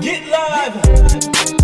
Get live!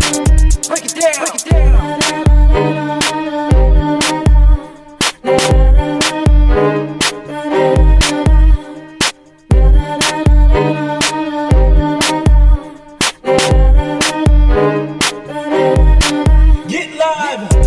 live.